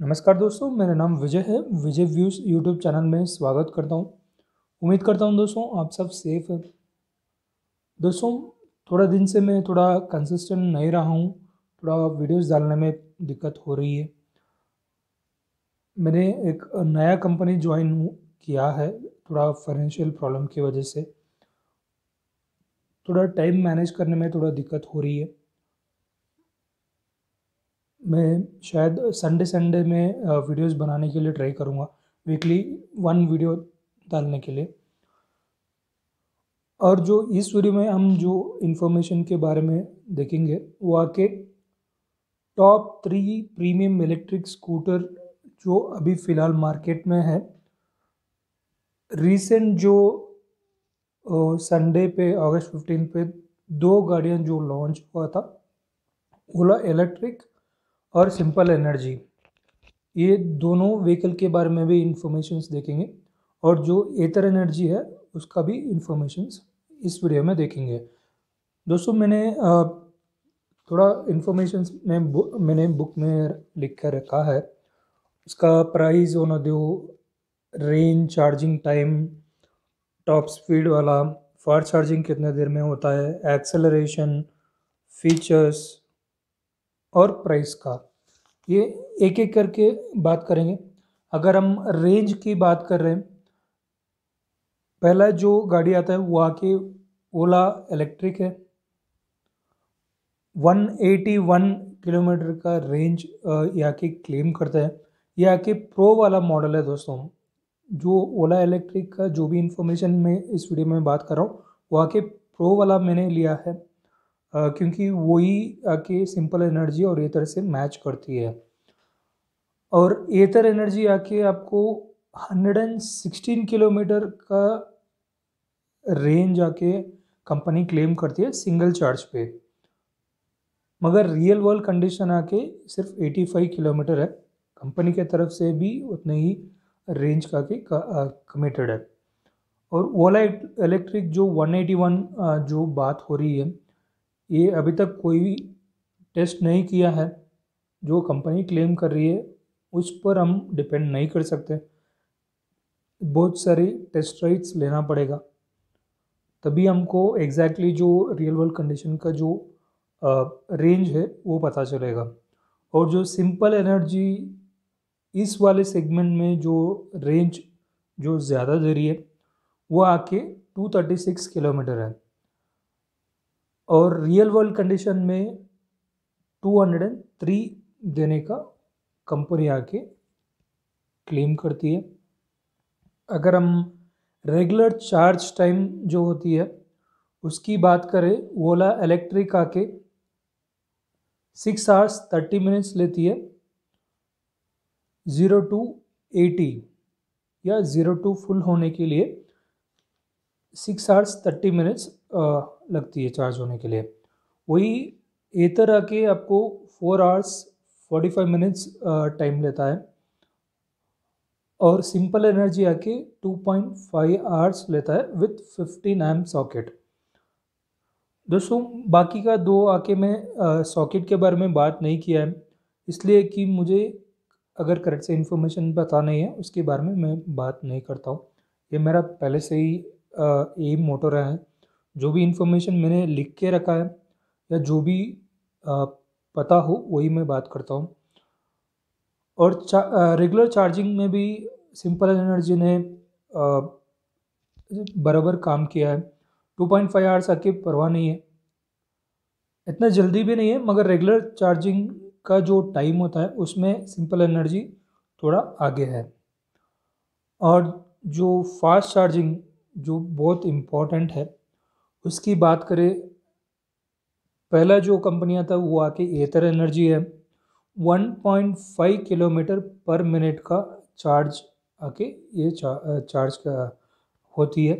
नमस्कार दोस्तों, मेरा नाम विजय है। विजय व्यूज़ यूट्यूब चैनल में स्वागत करता हूँ। उम्मीद करता हूँ दोस्तों, आप सब सेफ़ हैं। दोस्तों, थोड़ा दिन से मैं थोड़ा कंसिस्टेंट नहीं रहा हूँ। थोड़ा वीडियोस डालने में दिक्कत हो रही है। मैंने एक नया कंपनी ज्वाइन किया है, थोड़ा फाइनेंशियल प्रॉब्लम की वजह से। थोड़ा टाइम मैनेज करने में थोड़ा दिक्कत हो रही है। मैं शायद संडे संडे में वीडियोस बनाने के लिए ट्राई करूँगा वीकली वन वीडियो डालने के लिए। और जो इस वीडियो में हम जो इन्फॉर्मेशन के बारे में देखेंगे, वो आके top three premium electric scooter जो अभी फ़िलहाल मार्केट में है रीसेंट जो संडे पे अगस्त फिफ्टीन पे दो गाड़ियाँ जो लॉन्च हुआ था ओला इलेक्ट्रिक और सिंपल एनर्जी। ये दोनों व्हीकल के बारे में भी इंफॉर्मेशंस देखेंगे और जो एथर एनर्जी है, उसका भी इंफॉर्मेशंस इस वीडियो में देखेंगे। दोस्तों, मैंने थोड़ा इन्फॉर्मेशन में मैंने बुक में लिख कर रखा है। उसका प्राइस होना दो range charging time top speed वाला फास्ट चार्जिंग कितने देर में होता है एक्सेलरेशन फीचर्स और प्राइस का। ये एक एक करके बात करेंगे। अगर हम रेंज की बात कर रहे हैं, पहला जो गाड़ी आता है वो आके ओला इलेक्ट्रिक है। 181 किलोमीटर का रेंज ये आके क्लेम करता है। ये आके प्रो वाला मॉडल है दोस्तों। जो ओला इलेक्ट्रिक का जो भी इंफॉर्मेशन मैं इस वीडियो में बात कर रहा हूँ, वो आके प्रो वाला मैंने लिया है। क्योंकि वही आके सिंपल एनर्जी और एथर से मैच करती है। और एथर एनर्जी आके आपको 116 किलोमीटर का रेंज आके कंपनी क्लेम करती है सिंगल चार्ज पे। मगर रियल वर्ल्ड कंडीशन आके सिर्फ़ 85 किलोमीटर है। कंपनी के तरफ़ से भी उतने ही रेंज का के कमिटेड है। और ओला इलेक्ट्रिक जो 181 जो बात हो रही है ये अभी तक कोई भी टेस्ट नहीं किया है, जो कंपनी क्लेम कर रही है, उस पर हम डिपेंड नहीं कर सकते। बहुत सारे टेस्ट राइट्स लेना पड़ेगा। तभी हमको एग्जैक्टली जो रियल वर्ल्ड कंडीशन का जो रेंज है, वो पता चलेगा। और जो सिंपल एनर्जी इस वाले सेगमेंट में जो रेंज जो ज़्यादा दे रही है, वो आके 236 किलोमीटर है। और रियल वर्ल्ड कंडीशन में 203 देने का कंपनी आके क्लेम करती है। अगर हम रेगुलर चार्ज टाइम जो होती है, उसकी बात करें ओला इलेक्ट्रिक आके सिक्स आवर्स थर्टी मिनट्स लेती है। ज़ीरो टू एटी या ज़ीरो टू फुल होने के लिए सिक्स आवर्स थर्टी मिनट्स लगती है चार्ज होने के लिए। वही एथर आके आपको four hours forty five minutes time लेता है। और सिंपल एनर्जी आके टू पॉइंट फाइव आवर्स लेता है विथ फिफ्टीन एम सॉकेट दोस्तों, बाकी का दो आके मैं सॉकेट के बारे में बात नहीं किया है। इसलिए कि मुझे अगर करेक्ट से इन्फॉर्मेशन पता नहीं है, उसके बारे में मैं बात नहीं करता हूँ। ये मेरा पहले से ही एम मोटो रहा है। जो भी इन्फॉर्मेशन मैंने लिख के रखा है या जो भी आ, पता हो वही मैं बात करता हूँ। और चा, आ, रेगुलर चार्जिंग में भी सिंपल एनर्जी ने बराबर काम किया है। टू पॉइंट फाइव आवर्स आके परवाह नहीं है। इतना जल्दी भी नहीं है मगर रेगुलर चार्जिंग का जो टाइम होता है उसमें सिंपल एनर्जी थोड़ा आगे है। और जो फास्ट चार्जिंग जो बहुत इम्पोर्टेंट है उसकी बात करें पहला जो कंपनियाँ था वो आके एथर एनर्जी है। 1.5 किलोमीटर पर मिनट का चार्ज आके ये चा, चार्ज का होती है।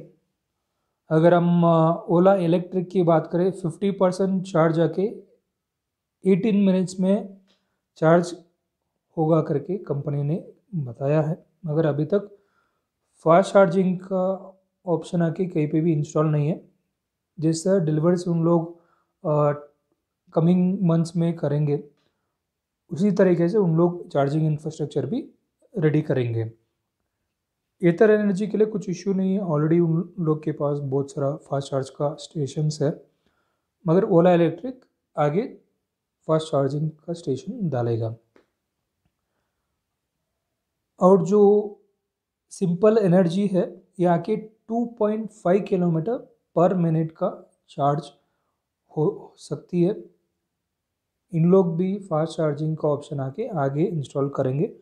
अगर हम ओला इलेक्ट्रिक की बात करें 50 परसेंट चार्ज आके 18 मिनट्स में चार्ज होगा करके कंपनी ने बताया है। मगर अभी तक फास्ट चार्जिंग का ऑप्शन आके कहीं पे भी इंस्टॉल नहीं है। जिससे डिलीवर्स उन लोग कमिंग मंथ्स में करेंगे, उसी तरीके से उन लोग चार्जिंग इंफ्रास्ट्रक्चर भी रेडी करेंगे। एथर एनर्जी के लिए कुछ इश्यू नहीं है ऑलरेडी उन लोग के पास बहुत सारा फास्ट चार्ज का स्टेशन है, मगर ओला इलेक्ट्रिक आगे फास्ट चार्जिंग का स्टेशन डालेगा। और जो सिंपल एनर्जी है, ये आके 2.5 किलोमीटर पर मिनट का चार्ज हो सकती है। इन लोग भी फास्ट चार्जिंग का ऑप्शन आके आगे इंस्टॉल करेंगे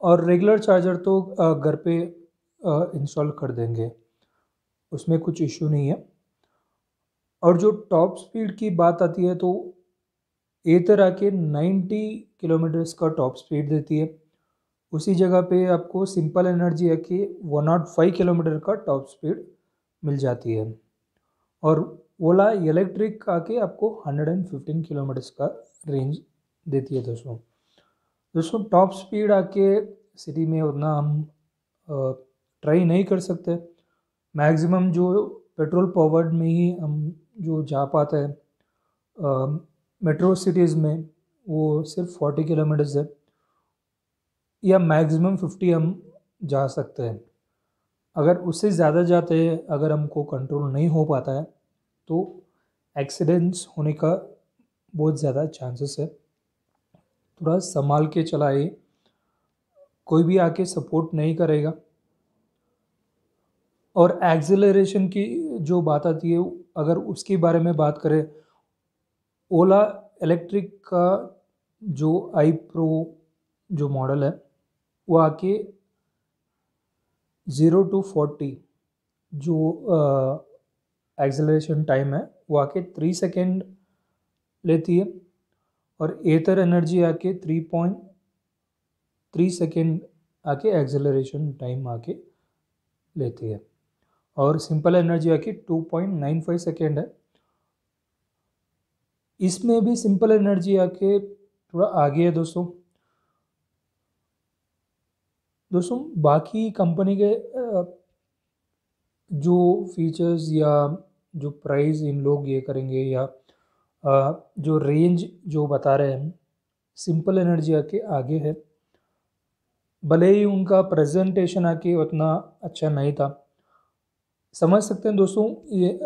और रेगुलर चार्जर तो घर पे इंस्टॉल कर देंगे। उसमें कुछ इशू नहीं है। और जो टॉप स्पीड की बात आती है तो एथर आके 90 किलोमीटर्स का टॉप स्पीड देती है। उसी जगह पे आपको सिंपल एनर्जी है कि वन नॉट फाइव किलोमीटर का टॉप स्पीड मिल जाती है। और ओला इलेक्ट्रिक आके आपको 115 किलोमीटर्स का रेंज देती है दोस्तों। दोस्तों टॉप स्पीड आके सिटी में उतना हम ट्राई नहीं कर सकते। मैक्सिमम जो पेट्रोल पावर्ड में ही हम जो जा पाते हैं मेट्रो सिटीज़ में, वो सिर्फ़ फोर्टी किलोमीटर्स है। या मैक्सिमम फिफ्टी हम जा सकते हैं। अगर उससे ज़्यादा जाते हैं, अगर हमको कंट्रोल नहीं हो पाता है तो एक्सीडेंट्स होने का बहुत ज़्यादा चांसेस है। थोड़ा संभाल के चलाए, कोई भी आके सपोर्ट नहीं करेगा। और एक्सेलरेशन की जो बात आती है, अगर उसके बारे में बात करें ओला इलेक्ट्रिक का जो आई प्रो जो मॉडल है, वो आके ज़ीरो टू फोर्टी जो एक्सेलरेशन टाइम है, वो आके थ्री सेकेंड लेती है और एथर एनर्जी आके थ्री पॉइंट थ्री सेकेंड आके एक्सेलरेशन टाइम आके लेती है। और सिंपल एनर्जी आके two point nine five second है। इसमें भी सिंपल एनर्जी आके थोड़ा आगे है दोस्तों। दोस्तों, बाकी कंपनी के जो फीचर्स या जो प्राइस इन लोग ये करेंगे या जो रेंज जो बता रहे हैं सिंपल एनर्जी आके आगे है। भले ही उनका प्रेजेंटेशन आके उतना अच्छा नहीं था। समझ सकते हैं दोस्तों, ये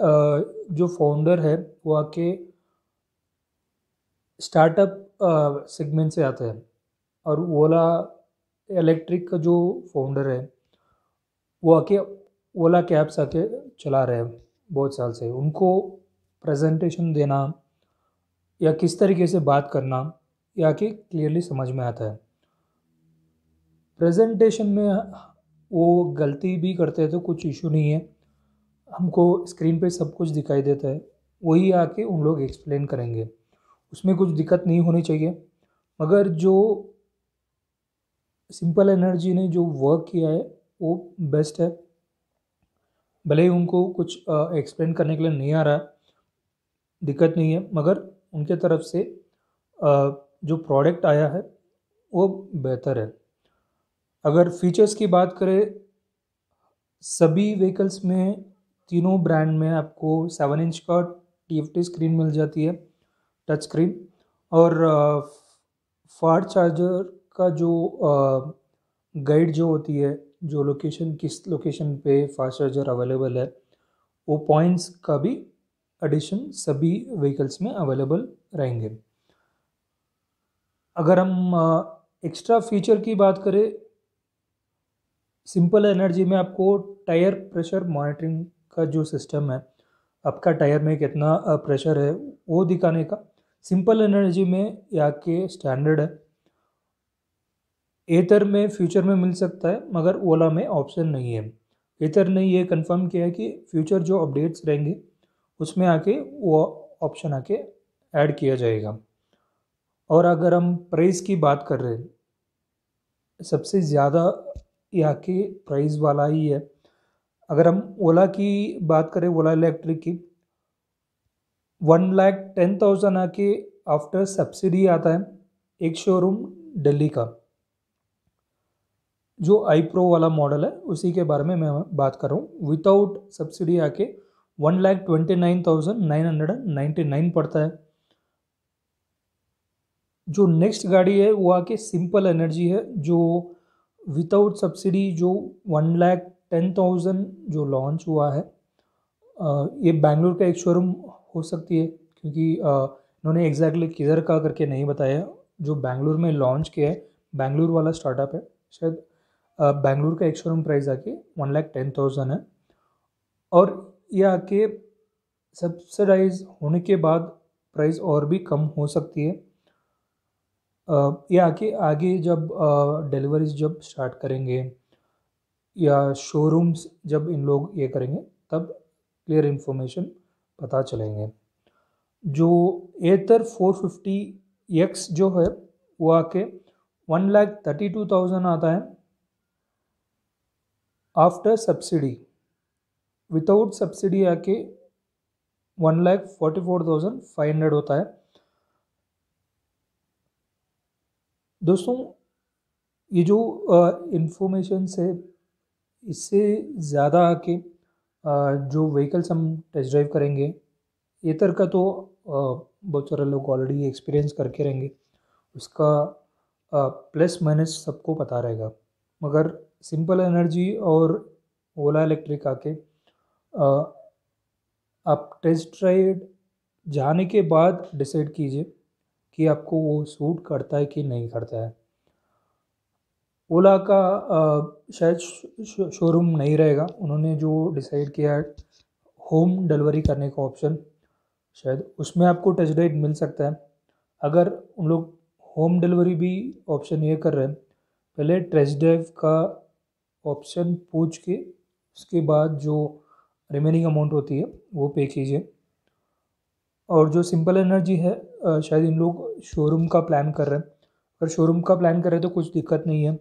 जो फाउंडर है, वो आके स्टार्टअप सेगमेंट से आते हैं। और ओला इलेक्ट्रिक का जो फाउंडर है, वो आके ओला कैब्स आके चला रहे हैं बहुत साल से। उनको प्रेजेंटेशन देना या किस तरीके से बात करना, या कि क्लियरली समझ में आता है। प्रेजेंटेशन में वो गलती भी करते हैं तो कुछ इशू नहीं है। हमको स्क्रीन पे सब कुछ दिखाई देता है। वही आके उन लोग एक्सप्लेन करेंगे। उसमें कुछ दिक्कत नहीं होनी चाहिए। मगर जो सिंपल एनर्जी ने जो वर्क किया है, वो बेस्ट है। भले ही उनको कुछ एक्सप्लेन करने के लिए नहीं आ रहा दिक्कत नहीं है, मगर उनके तरफ़ से जो प्रोडक्ट आया है, वो बेहतर है। अगर फीचर्स की बात करें, सभी व्हीकल्स में तीनों ब्रांड में आपको सेवन इंच का टी स्क्रीन मिल जाती है टच स्क्रीन और फास्ट चार्जर का जो गाइड जो होती है जो लोकेशन किस लोकेशन पे फास्ट चार्जर अवेलेबल है, वो पॉइंट्स का भी एडिशन सभी व्हीकल्स में अवेलेबल रहेंगे। अगर हम एक्स्ट्रा फीचर की बात करें सिंपल एनर्जी में आपको टायर प्रेशर मॉनिटरिंग का जो सिस्टम है, आपका टायर में कितना प्रेशर है, वो दिखाने का। सिंपल एनर्जी में या के स्टैंडर्ड है। एथर में फ्यूचर में मिल सकता है, मगर ओला में ऑप्शन नहीं है। एथर ने ये कंफर्म किया है कि फ्यूचर जो अपडेट्स रहेंगे, उसमें आके वो ऑप्शन आके ऐड किया जाएगा। और अगर हम प्राइस की बात कर रहे हैं, सबसे ज़्यादा यहाँ के प्राइस वाला ही है। अगर हम ओला की बात करें ओला इलेक्ट्रिक की वन लाख टेन थाउज़ेंड आके आफ्टर सब्सिडी आता है एक शोरूम दिल्ली का। जो आई प्रो वाला मॉडल है, उसी के बारे में मैं बात कर रहा हूँ। विदाउट सब्सिडी आके one lakh twenty nine thousand nine hundred and ninety nine पड़ता है। जो नेक्स्ट गाड़ी है, वो आके सिंपल एनर्जी है, जो विदाउट सब्सिडी जो वन लाख टेन थाउज़ेंड जो लॉन्च हुआ है ये बैंगलोर का एक शोरूम हो सकती है, क्योंकि इन्होंने एग्जैक्टली किधर का करके नहीं बताया। जो बैंगलोर में लॉन्च किया है बैंगलोर वाला स्टार्टअप है, शायद बैंगलोर का एक शोरूम प्राइस आके वन लाख टेन थाउज़ेंड है। और ये आके सब्सिडाइज होने के बाद प्राइस और भी कम हो सकती है। ये आके आगे जब डिलीवरीज जब स्टार्ट करेंगे या शोरूम्स जब इन लोग ये करेंगे, तब क्लियर इन्फॉर्मेशन पता चलेंगे। जो एतर फोर फिफ्टी एक्स जो है, वो आके one lakh thirty two thousand आता है। आफ्टर सब्सिडी विदाउट सब्सिडी आके one lakh forty four thousand five hundred होता है। दोस्तों, ये जो इंफॉर्मेशन से इससे ज़्यादा आके जो व्हीकल्स हम टेस्ट ड्राइव करेंगे एतर का तो बहुत सारे लोग ऑलरेडी एक्सपीरियंस करके रहेंगे। उसका प्लस माइनस सबको पता रहेगा। मगर सिंपल एनर्जी और ओला इलेक्ट्रिक आके आप टेस्ट ड्राइव जाने के बाद डिसाइड कीजिए कि आपको वो सूट करता है कि नहीं करता है। ओला का शायद शोरूम नहीं रहेगा। उन्होंने जो डिसाइड किया है, होम डिलीवरी करने का ऑप्शन, शायद उसमें आपको टच ड्राइव मिल सकता है। अगर उन लोग होम डिलीवरी भी ऑप्शन ये कर रहे हैं, पहले टेस्ट ड्राइव का ऑप्शन पूछ के उसके बाद जो रिमेनिंग अमाउंट होती है, वो पे कीजिए। और जो सिंपल एनर्जी है शायद इन लोग शोरूम का प्लान कर रहे हैं। अगर शोरूम का प्लान कर रहे हैं तो कुछ दिक्कत नहीं है।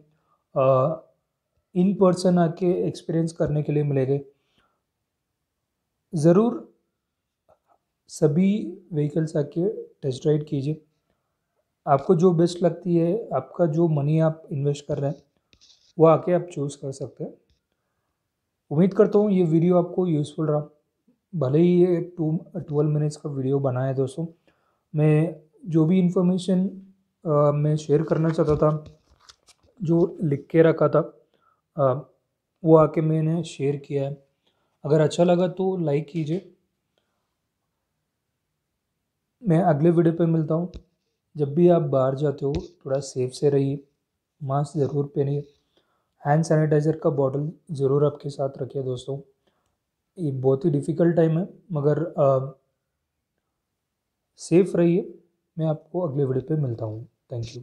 इन पर्सन आके एक्सपीरियंस करने के लिए मिलेंगे। ज़रूर सभी व्हीकल्स आके टेस्ट राइड कीजिए। आपको जो बेस्ट लगती है, आपका जो मनी आप इन्वेस्ट कर रहे हैं वो आके आप चूज़ कर सकते हैं। उम्मीद करता हूँ ये वीडियो आपको यूज़फुल रहा। भले ही ये टू ट्वेल्व मिनट्स का वीडियो बनाया है दोस्तों। मैं जो भी इंफॉर्मेशन मैं शेयर करना चाहता था जो लिख के रखा था आ, वो आके मैंने शेयर किया है। अगर अच्छा लगा तो लाइक कीजिए। मैं अगले वीडियो पे मिलता हूँ। जब भी आप बाहर जाते हो थोड़ा सेफ़ से रहिए मास्क ज़रूर पहनिए। हैंड सैनिटाइज़र का बॉटल ज़रूर आपके साथ रखिए दोस्तों। ये बहुत ही डिफ़िकल्ट टाइम है, मगर सेफ़ रहिए। मैं आपको अगले वीडियो पे मिलता हूँ। Thank you